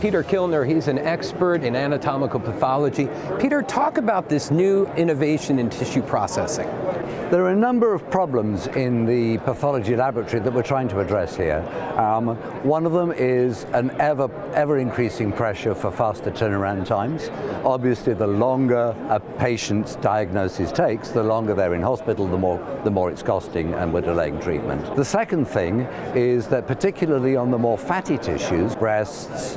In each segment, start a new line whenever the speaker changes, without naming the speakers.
Peter Kilner. He's an expert in anatomical pathology. Peter, talk about this new innovation in tissue processing.
There are a number of problems in the pathology laboratory that we're trying to address here. Um, one of them is an ever, ever increasing pressure for faster turnaround times. Obviously, the longer a patient's diagnosis takes, the longer they're in hospital, the more, the more it's costing and we're delaying treatment. The second thing is that particularly on the more fatty tissues, breasts,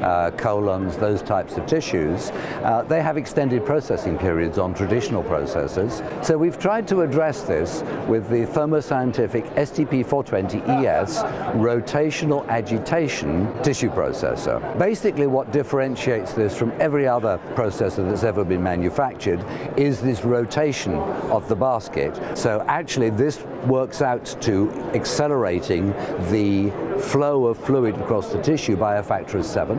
uh, colons, those types of tissues, uh, they have extended processing periods on traditional processors. So we've tried to address this with the Thermo Scientific STP420ES rotational agitation tissue processor. Basically what differentiates this from every other processor that's ever been manufactured is this rotation of the basket. So actually this works out to accelerating the flow of fluid across the tissue by a factor of seven.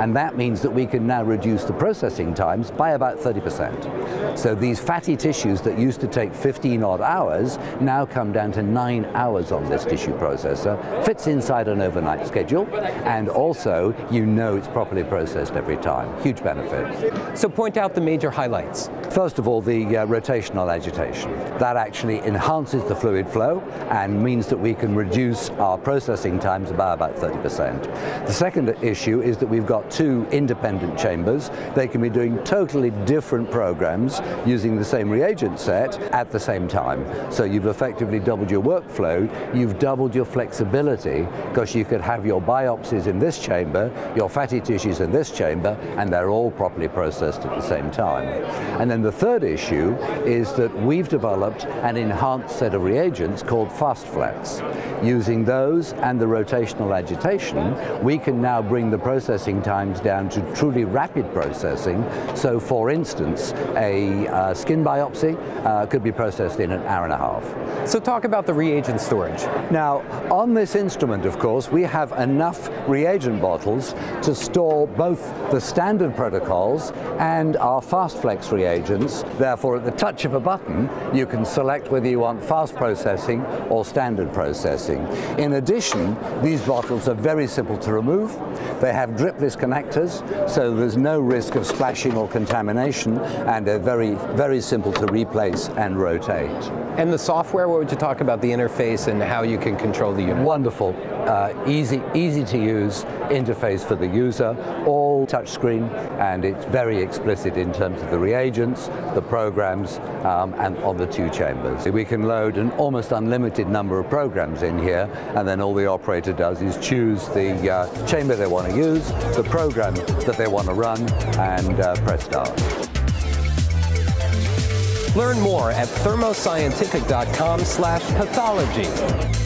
And that means that we can now reduce the processing times by about 30%. So these fatty tissues that used to take 15 odd hours now come down to nine hours on this tissue processor, fits inside an overnight schedule, and also you know it's properly processed every time. Huge benefit.
So point out the major highlights.
First of all, the uh, rotational agitation. That actually enhances the fluid flow and means that we can reduce our processing times by about 30%. The second issue is that we've got two independent chambers. They can be doing totally different programs using the same reagent set at the same time. So you've effectively doubled your workflow, you've doubled your flexibility because you could have your biopsies in this chamber, your fatty tissues in this chamber, and they're all properly processed at the same time. And then the third issue is that we've developed an enhanced set of reagents called FastFlex. Using those and the rotational agitation, we can now bring the processing times down to truly rapid processing. So for instance, a uh, skin biopsy uh, could be processed in an hour and a half.
So talk about the reagent storage.
Now, on this instrument, of course, we have enough reagent bottles to store both the standard protocols and our FastFlex reagents. Therefore, at the touch of a button, you can select whether you want fast processing or standard processing. In addition, these bottles are very simple to remove. They have dripless connectors, so there's no risk of splashing or contamination, and they're very, very simple to replace and rotate.
And the software, what would you talk about the interface and how you can control the unit?
Wonderful, uh, easy, easy to use interface for the user, all touchscreen, and it's very explicit in terms of the reagents, the programs, um, and on the two chambers. We can load an almost unlimited number of programs in here, and then all the operator does is choose the uh, chamber they want to use, the program that they want to run, and uh, press start.
Learn more at thermoscientific.com slash pathology.